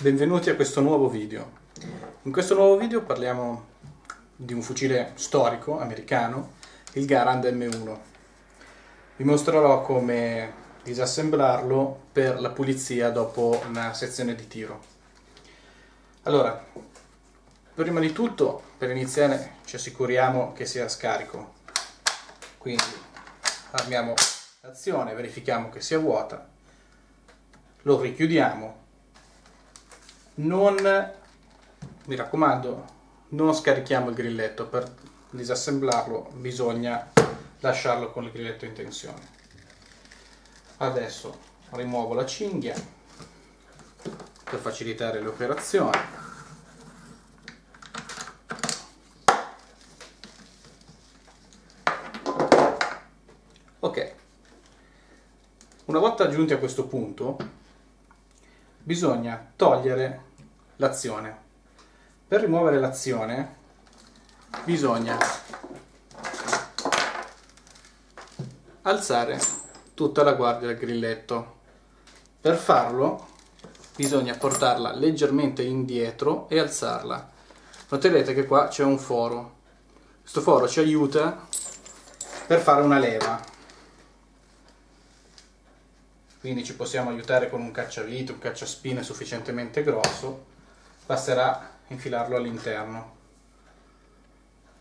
Benvenuti a questo nuovo video. In questo nuovo video parliamo di un fucile storico americano, il Garand M1. Vi mostrerò come disassemblarlo per la pulizia dopo una sezione di tiro. Allora, prima di tutto, per iniziare ci assicuriamo che sia scarico. Quindi armiamo l'azione, verifichiamo che sia vuota, lo richiudiamo non mi raccomando non scarichiamo il grilletto. Per disassemblarlo bisogna lasciarlo con il grilletto in tensione. Adesso rimuovo la cinghia per facilitare le operazioni ok. Una volta giunti a questo punto bisogna togliere l'azione. Per rimuovere l'azione bisogna alzare tutta la guardia del grilletto. Per farlo bisogna portarla leggermente indietro e alzarla. Noterete che qua c'è un foro. Questo foro ci aiuta per fare una leva quindi ci possiamo aiutare con un cacciavite, un cacciaspine sufficientemente grosso, basterà infilarlo all'interno.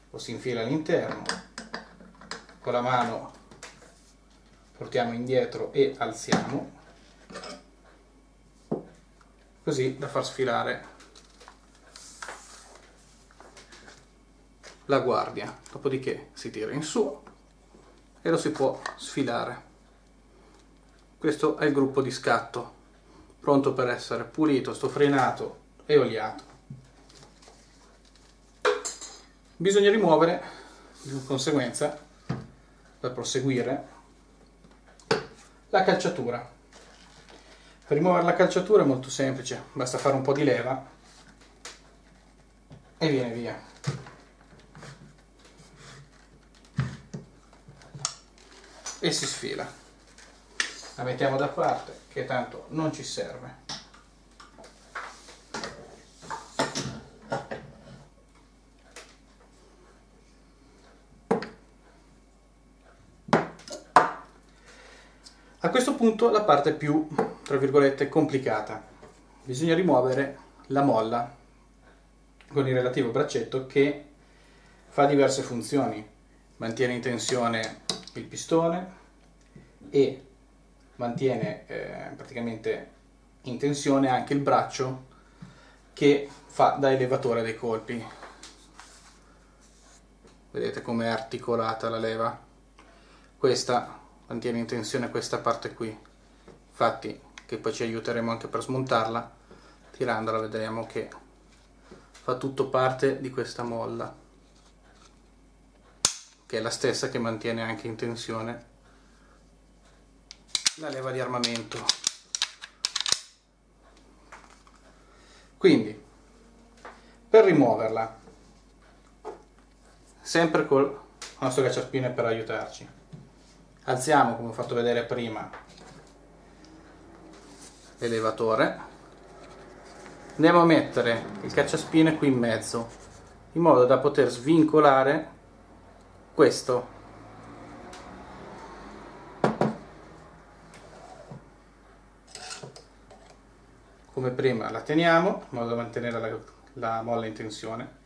Lo si infila all'interno, con la mano portiamo indietro e alziamo, così da far sfilare la guardia. Dopodiché si tira in su e lo si può sfilare questo è il gruppo di scatto. Pronto per essere pulito, stofrenato e oliato. Bisogna rimuovere di conseguenza per proseguire la calciatura. Per rimuovere la calciatura è molto semplice basta fare un po' di leva e viene via. E si sfila la mettiamo da parte che tanto non ci serve. A questo punto la parte più tra virgolette complicata. Bisogna rimuovere la molla con il relativo braccetto che fa diverse funzioni. Mantiene in tensione il pistone e mantiene eh, praticamente in tensione anche il braccio che fa da elevatore dei colpi. Vedete com'è articolata la leva? Questa mantiene in tensione questa parte qui. Infatti che poi ci aiuteremo anche per smontarla tirandola vedremo che fa tutto parte di questa molla che è la stessa che mantiene anche in tensione la leva di armamento. Quindi per rimuoverla sempre col nostro cacciaspine per aiutarci. Alziamo come ho fatto vedere prima l'elevatore. Andiamo a mettere il cacciaspine qui in mezzo in modo da poter svincolare questo come prima la teniamo in modo da mantenere la, la molla in tensione.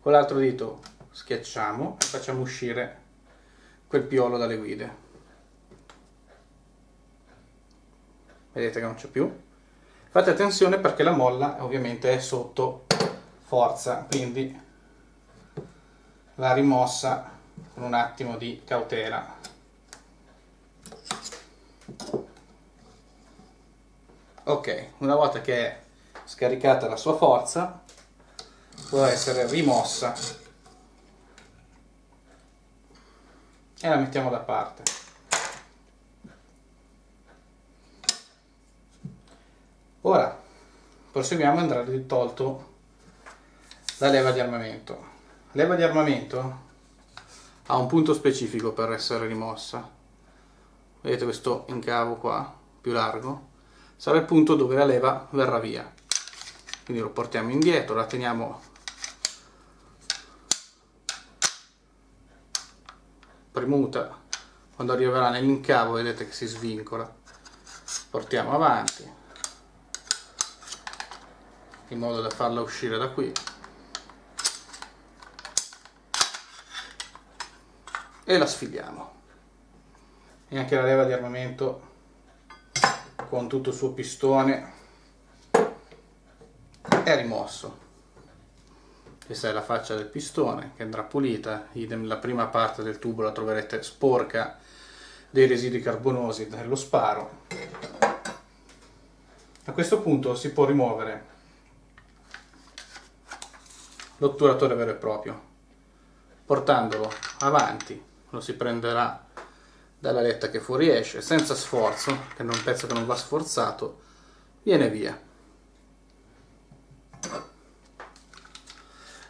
Con l'altro dito schiacciamo e facciamo uscire quel piolo dalle guide. Vedete che non c'è più. Fate attenzione perché la molla ovviamente è sotto forza quindi va rimossa con un attimo di cautela ok una volta che è scaricata la sua forza può essere rimossa. E la mettiamo da parte. Ora proseguiamo a andare tolto la leva di armamento. Leva di armamento ha un punto specifico per essere rimossa. Vedete questo incavo qua più largo sarà il punto dove la leva verrà via. Quindi lo portiamo indietro la teniamo premuta. Quando arriverà nell'incavo vedete che si svincola. Portiamo avanti in modo da farla uscire da qui. E la sfiliamo e anche la leva di armamento con tutto il suo pistone. È rimosso. Questa è la faccia del pistone che andrà pulita. Idem la prima parte del tubo la troverete sporca dei residui carbonosi dello sparo. A questo punto si può rimuovere l'otturatore vero e proprio. Portandolo avanti lo si prenderà dalla letta che fuoriesce senza sforzo che è un pezzo che non va sforzato viene via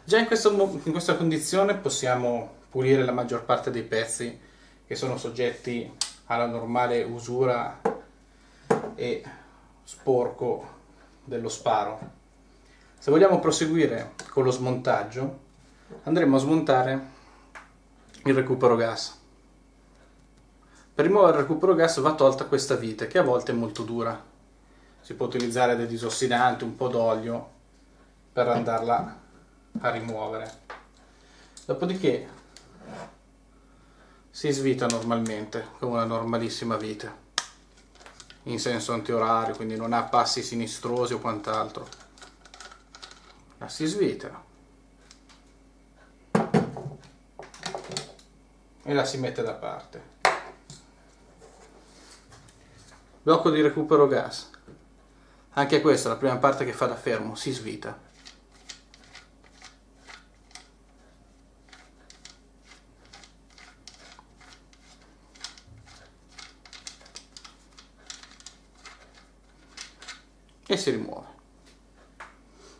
già in, questo, in questa condizione possiamo pulire la maggior parte dei pezzi che sono soggetti alla normale usura e sporco dello sparo se vogliamo proseguire con lo smontaggio andremo a smontare il recupero gas. Per rimuovere il recupero gas va tolta questa vite che a volte è molto dura. Si può utilizzare del disossidante, un po' d'olio per andarla a rimuovere. Dopodiché si svita normalmente come una normalissima vite in senso antiorario, quindi non ha passi sinistrosi o quant'altro. La si svita e la si mette da parte. Blocco di recupero gas. Anche questa, la prima parte che fa da fermo, si svita. E si rimuove.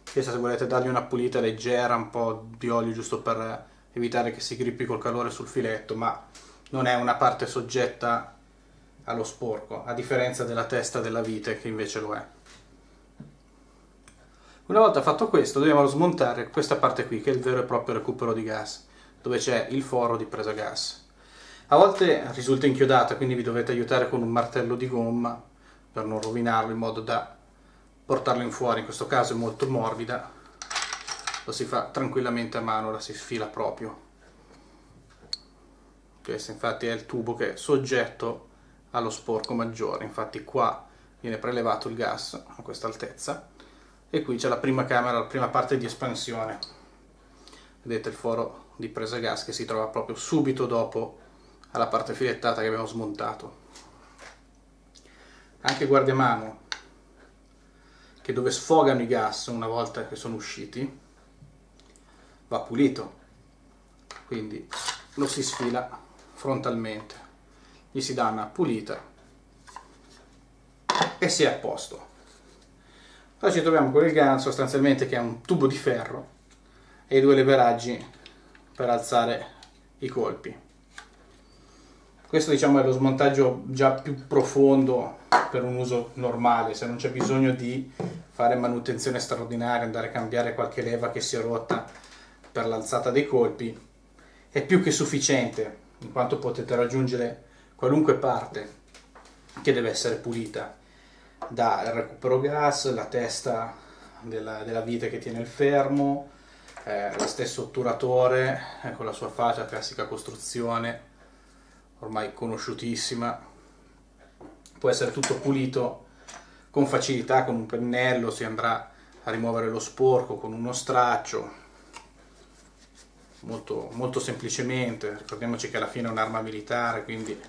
Questa se volete dargli una pulita leggera, un po' di olio giusto per evitare che si grippi col calore sul filetto, ma non è una parte soggetta allo sporco, a differenza della testa della vite che invece lo è. Una volta fatto questo dobbiamo smontare questa parte qui che è il vero e proprio recupero di gas, dove c'è il foro di presa gas. A volte risulta inchiodata, quindi vi dovete aiutare con un martello di gomma per non rovinarlo in modo da portarlo in fuori, in questo caso è molto morbida lo si fa tranquillamente a mano, la si sfila proprio. Questo infatti è il tubo che è soggetto allo sporco maggiore, infatti qua viene prelevato il gas a questa altezza e qui c'è la prima camera, la prima parte di espansione. Vedete il foro di presa gas che si trova proprio subito dopo alla parte filettata che abbiamo smontato. Anche guardiamano che dove sfogano i gas una volta che sono usciti va pulito quindi lo si sfila frontalmente gli si dà una pulita e si è a posto. Ora ci troviamo con il GAN sostanzialmente che è un tubo di ferro e i due leveraggi per alzare i colpi. Questo diciamo è lo smontaggio già più profondo per un uso normale se non c'è bisogno di fare manutenzione straordinaria andare a cambiare qualche leva che si è rotta per l'alzata dei colpi è più che sufficiente in quanto potete raggiungere qualunque parte che deve essere pulita dal recupero gas, la testa della, della vite che tiene il fermo, eh, lo stesso otturatore eh, con la sua faccia, classica costruzione ormai conosciutissima, può essere tutto pulito con facilità, con un pennello si andrà a rimuovere lo sporco con uno straccio, molto, molto semplicemente, ricordiamoci che alla fine è un'arma militare, quindi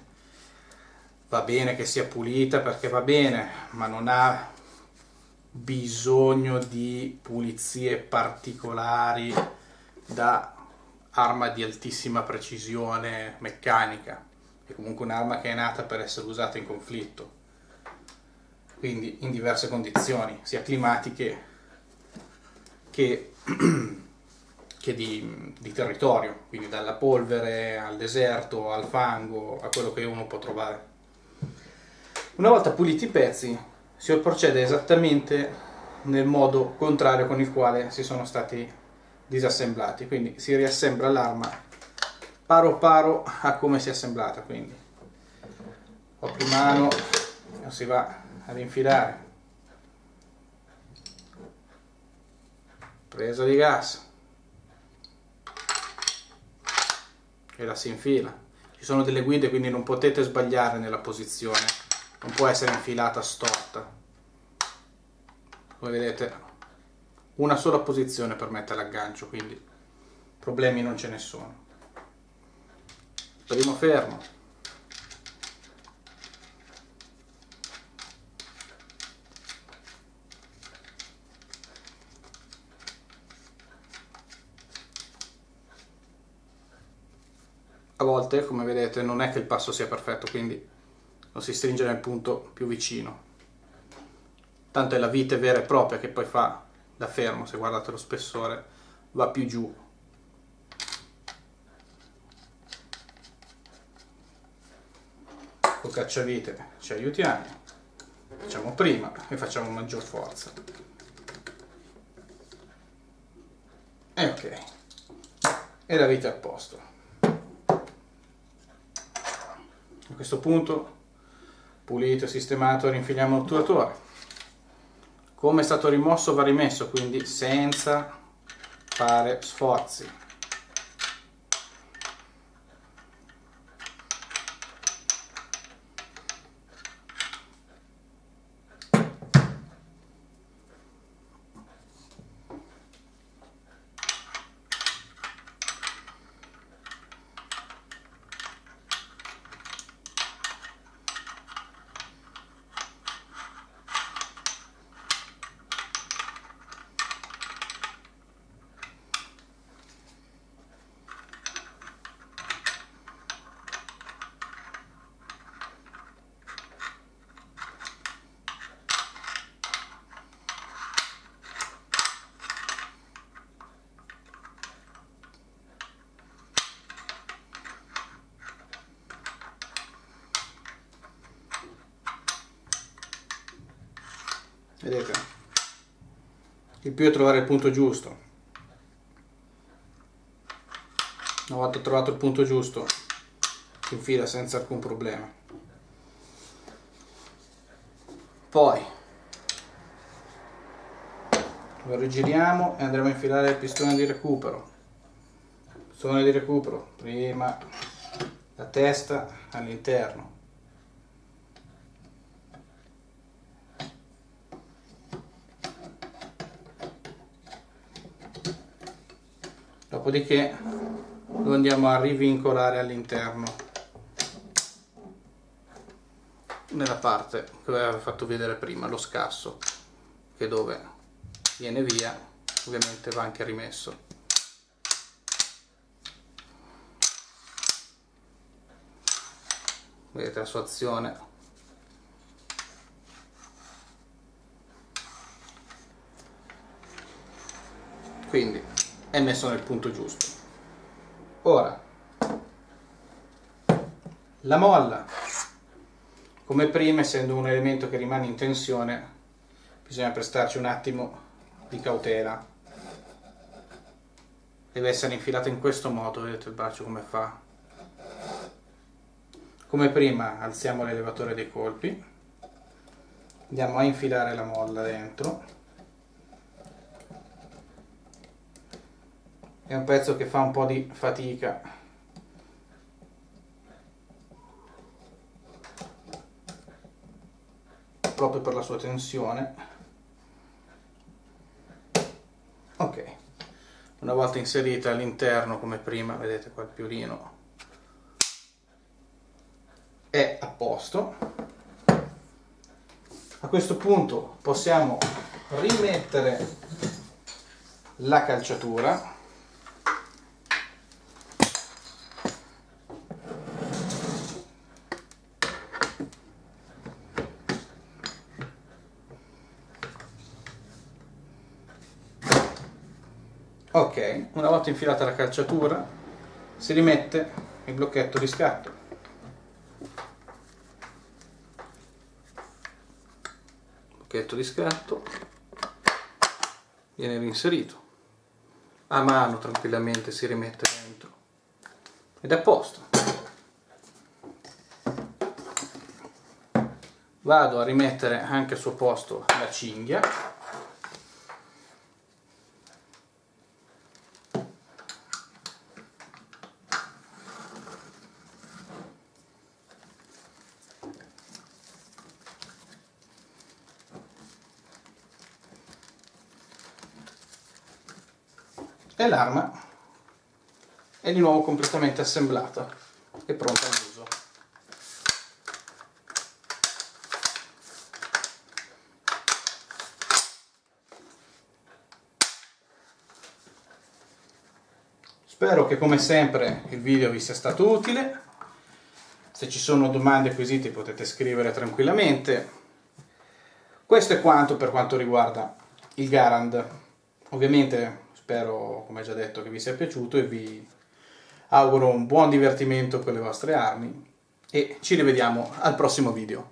va bene che sia pulita perché va bene, ma non ha bisogno di pulizie particolari da arma di altissima precisione meccanica, è comunque un'arma che è nata per essere usata in conflitto, quindi in diverse condizioni, sia climatiche che che di, di, territorio, quindi dalla polvere al deserto, al fango, a quello che uno può trovare. Una volta puliti i pezzi si procede esattamente nel modo contrario con il quale si sono stati disassemblati. Quindi si riassembla l'arma paro paro a come si è assemblata quindi. Copri mano e si va ad infilare presa di gas. E la si infila. Ci sono delle guide quindi non potete sbagliare nella posizione non può essere infilata storta. Come vedete una sola posizione per mettere l'aggancio quindi problemi non ce ne sono. Primo fermo. A volte come vedete non è che il passo sia perfetto quindi lo si stringe nel punto più vicino. Tanto è la vite vera e propria che poi fa da fermo se guardate lo spessore va più giù. Con cacciavite ci aiutiamo. Facciamo prima e facciamo maggior forza. E ok. E la vite a posto. A questo punto pulito sistemato rinfiliamo l'otturatore come è stato rimosso va rimesso quindi senza fare sforzi vedete? Il più è trovare il punto giusto. Una volta trovato il punto giusto si infila senza alcun problema. Poi lo rigiriamo e andremo a infilare il pistone di recupero. Pistone di recupero prima la testa all'interno dopodiché lo andiamo a rivincolare all'interno. Nella parte che avevo fatto vedere prima lo scasso che dove viene via ovviamente va anche rimesso. Vedete la sua azione quindi è messo nel punto giusto. Ora, la molla, come prima, essendo un elemento che rimane in tensione, bisogna prestarci un attimo di cautela. Deve essere infilata in questo modo, vedete il braccio come fa. Come prima alziamo l'elevatore dei colpi, andiamo a infilare la molla dentro è un pezzo che fa un po' di fatica. Proprio per la sua tensione. Ok. Una volta inserita all'interno come prima vedete qua il piolino. È a posto. A questo punto possiamo rimettere la calciatura una volta infilata la calciatura si rimette il blocchetto di scatto. Blocchetto di scatto. Viene reinserito. A mano tranquillamente si rimette dentro. Ed è a posto. Vado a rimettere anche al suo posto la cinghia l'arma è di nuovo completamente assemblata e pronta all'uso. Spero che come sempre il video vi sia stato utile. Se ci sono domande quesiti potete scrivere tranquillamente. Questo è quanto per quanto riguarda il Garand. Ovviamente spero, come già detto, che vi sia piaciuto e vi auguro un buon divertimento con le vostre armi e ci rivediamo al prossimo video.